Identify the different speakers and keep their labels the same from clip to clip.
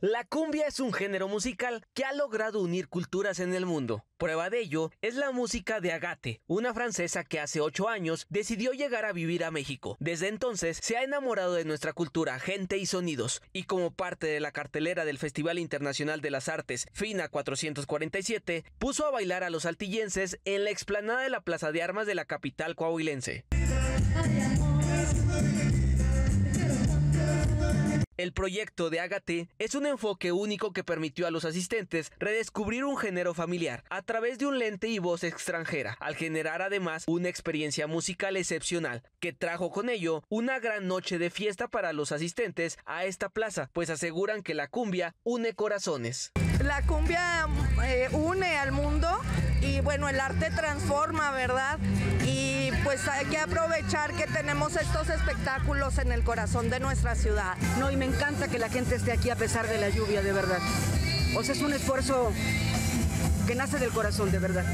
Speaker 1: La cumbia es un género musical que ha logrado unir culturas en el mundo. Prueba de ello es la música de Agate, una francesa que hace ocho años decidió llegar a vivir a México. Desde entonces se ha enamorado de nuestra cultura, gente y sonidos, y como parte de la cartelera del Festival Internacional de las Artes FINA 447, puso a bailar a los altillenses en la explanada de la Plaza de Armas de la capital coahuilense. El proyecto de Agate es un enfoque único que permitió a los asistentes redescubrir un género familiar a través de un lente y voz extranjera, al generar además una experiencia musical excepcional, que trajo con ello una gran noche de fiesta para los asistentes a esta plaza, pues aseguran que la cumbia une corazones.
Speaker 2: La cumbia eh, une al mundo y bueno, el arte transforma, ¿verdad? Y pues hay que aprovechar que tenemos estos espectáculos en el corazón de nuestra ciudad.
Speaker 3: No, y me encanta que la gente esté aquí a pesar de la lluvia, de verdad. O sea, es un esfuerzo que nace del corazón, de verdad.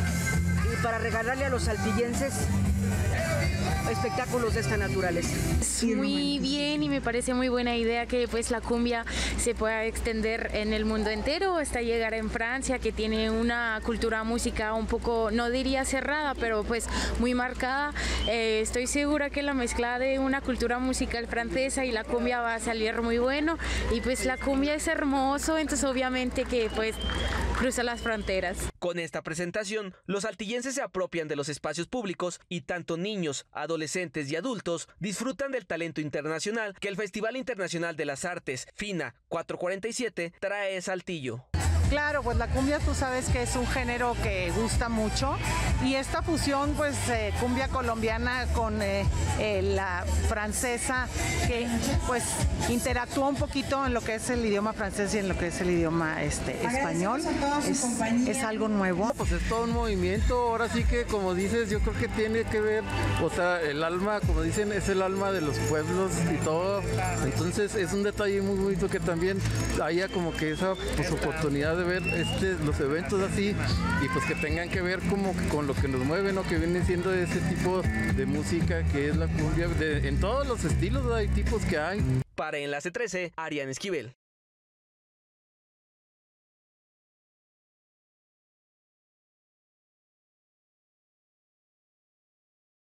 Speaker 3: Y para regalarle a los altillenses espectáculos de esta naturaleza.
Speaker 4: Muy bien y me parece muy buena idea que pues la cumbia se pueda extender en el mundo entero, hasta llegar en Francia que tiene una cultura música un poco, no diría cerrada, pero pues muy marcada. Eh, estoy segura que la mezcla de una cultura musical francesa y la cumbia va a salir muy bueno y pues la cumbia es hermoso, entonces obviamente que pues cruza las fronteras.
Speaker 1: Con esta presentación, los altillenses se apropian de los espacios públicos y tanto niños, adolescentes y adultos disfrutan del talento internacional que el Festival Internacional de las Artes, FINA 447, trae a Saltillo.
Speaker 5: Claro, pues la cumbia tú sabes que es un género que gusta mucho y esta fusión pues eh, cumbia colombiana con eh, eh, la francesa que pues interactúa un poquito en lo que es el idioma francés y en lo que es el idioma este, español. Es, es algo nuevo.
Speaker 6: Pues es todo un movimiento, ahora sí que como dices, yo creo que tiene que ver, o sea, el alma, como dicen, es el alma de los pueblos y todo. Entonces es un detalle muy bonito que también haya como que esa pues, oportunidad de ver este, los eventos así y pues que tengan que ver como con lo que nos mueve, ¿no? Que viene siendo ese tipo de música que es la cumbia, de- en todos los estilos hay tipos que hay.
Speaker 1: Para Enlace 13, Ariane Esquivel.